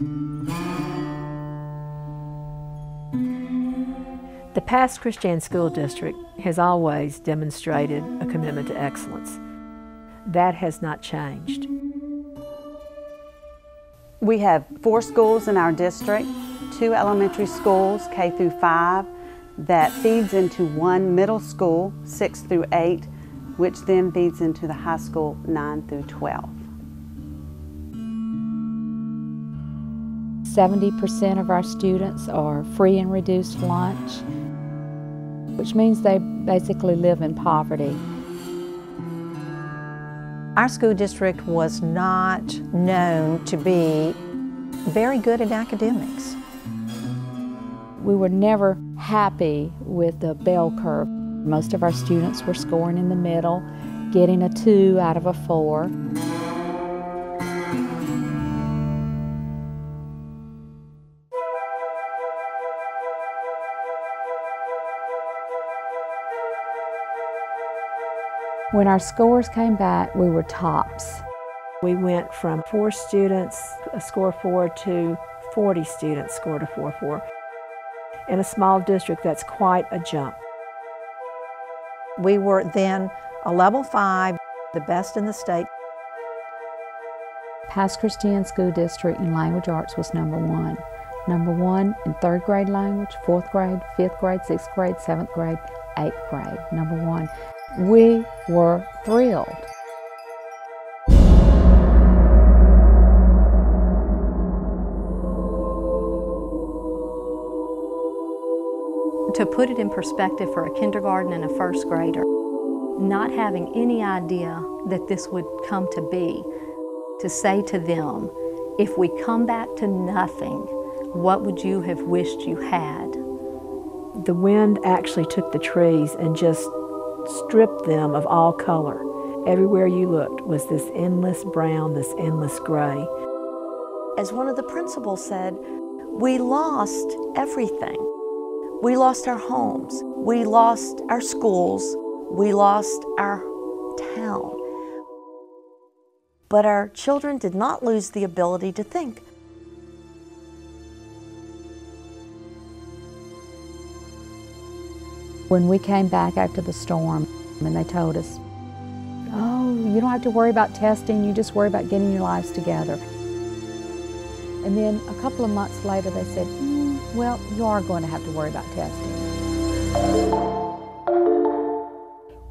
The Pass Christian School District has always demonstrated a commitment to excellence. That has not changed. We have four schools in our district, two elementary schools, K through 5, that feeds into one middle school, 6 through 8, which then feeds into the high school, 9 through 12. 70% of our students are free and reduced lunch, which means they basically live in poverty. Our school district was not known to be very good at academics. We were never happy with the bell curve. Most of our students were scoring in the middle, getting a two out of a four. When our scores came back, we were tops. We went from four students, a score four, to 40 students scored a 4-4. In a small district, that's quite a jump. We were then a level five, the best in the state. Pass Christian School District in Language Arts was number one. Number one in third grade language, fourth grade, fifth grade, sixth grade, seventh grade, eighth grade. Number one. We were thrilled. To put it in perspective for a kindergarten and a first grader, not having any idea that this would come to be, to say to them, if we come back to nothing, what would you have wished you had? The wind actually took the trees and just stripped them of all color. Everywhere you looked was this endless brown, this endless gray. As one of the principals said, we lost everything. We lost our homes, we lost our schools, we lost our town. But our children did not lose the ability to think. When we came back after the storm and they told us, oh, you don't have to worry about testing, you just worry about getting your lives together. And then a couple of months later they said, mm, well, you are going to have to worry about testing.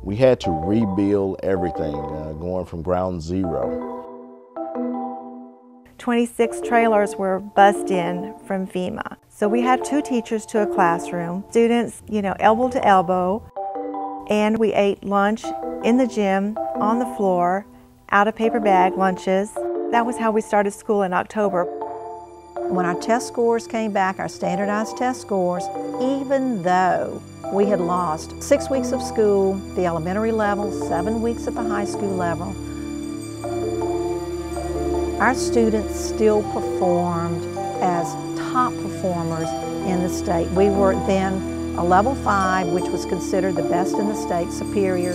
We had to rebuild everything, uh, going from ground zero. 26 trailers were bussed in from FEMA. So we had two teachers to a classroom, students, you know, elbow to elbow, and we ate lunch in the gym, on the floor, out of paper bag lunches. That was how we started school in October. When our test scores came back, our standardized test scores, even though we had lost six weeks of school, the elementary level, seven weeks at the high school level, our students still performed as top performers in the state. We were then a level five, which was considered the best in the state, superior.